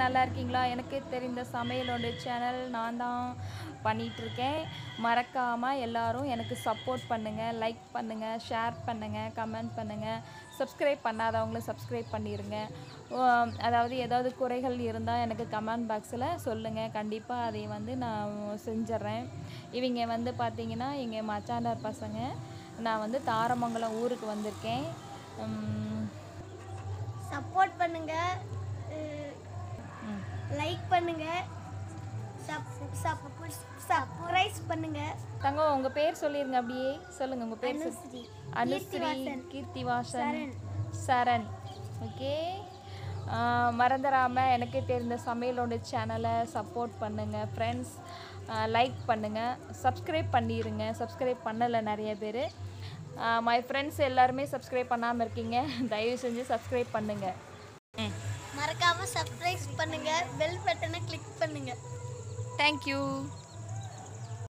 நீங்கள் நல்லா இருக்கீங்களா எனக்கு தெரிந்த சமையலோட சேனல் நான் தான் பண்ணிகிட்ருக்கேன். மறக்காமல் எல்லாரும் எனக்கு சப்போர்ட் பண்ணுங்கள் லைக் பண்ணுங்கள் ஷேர் பண்ணுங்கள் கமெண்ட் பண்ணுங்கள் சப்ஸ்கிரைப் பண்ணாதவங்களும் சப்ஸ்கிரைப் பண்ணிடுங்க அதாவது ஏதாவது குறைகள் இருந்தால் எனக்கு கமெண்ட் பாக்ஸில் சொல்லுங்கள் கண்டிப்பாக அதை வந்து நான் செஞ்சிட்றேன். இவங்க வந்து பார்த்தீங்கன்னா இங்கே மச்சாண்டார் பசங்க நான் வந்து தாரமங்கலம் ஊருக்கு வந்திருக்கேன். சப்போர்ட் பண்ணுங்கள் லைக் பண்ணுங்க. சப்ஸ்கிரைப் பண்ணுங்க. தங்கம் உங்கள் பேர் சொல்லிருங்க அப்படியே. சொல்லுங்கள் உங்கள் பேர் அனுஸ்ரீ. அனுஸ்ரீ கீர்த்திவாசன். சரண். சரண். ஓகே மறந்துடாமல் எனக்கு தெரிந்த சமையலோட சேனலை சப்போர்ட் பண்ணுங்கள் ஃப்ரெண்ட்ஸ் லைக் பண்ணுங்கள் சப்ஸ்கிரைப் பண்ணிடுங்க சப்ஸ்கிரைப் பண்ணலை நிறைய பேர். மை ஃப்ரெண்ட்ஸ் எல்லாருமே சப்ஸ்கிரைப் பண்ணாமல் இருக்கீங்க. தயவு செஞ்சு சப்ஸ்கிரைப் பண்ணுங்கள் மறக்காமல் சப்ஸ்கிரைப் பண்ணுங்க. பெல் பட்டனை கிளிக் பண்ணுங்க. தேங்க்யூ